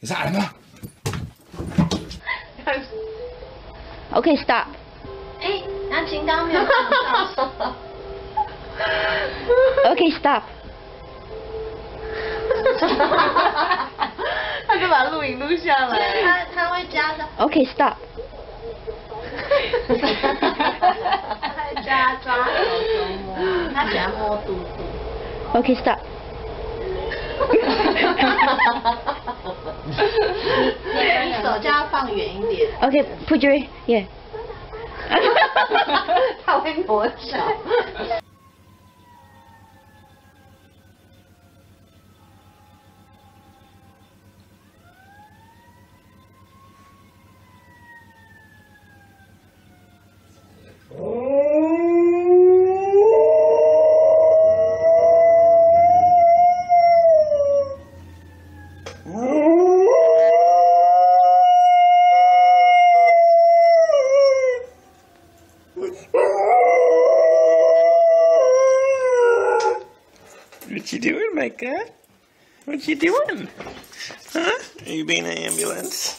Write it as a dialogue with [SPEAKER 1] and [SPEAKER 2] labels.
[SPEAKER 1] 你咋了
[SPEAKER 2] 嘛 okstop
[SPEAKER 3] 哎拿瓶刚没有 okstop 哈哈
[SPEAKER 2] 哈哈
[SPEAKER 4] 他就把录音录下来
[SPEAKER 3] 他他会加的。
[SPEAKER 2] Okstop
[SPEAKER 3] 哈哈哈抓手手摸，他喜欢摸肚子。
[SPEAKER 2] Okay, stop.
[SPEAKER 3] 你手就要放远一点。
[SPEAKER 2] Okay, put your yeah.
[SPEAKER 3] 他会摸脚。
[SPEAKER 5] What you doing, Micah? What you doing? Huh? Are you being an ambulance?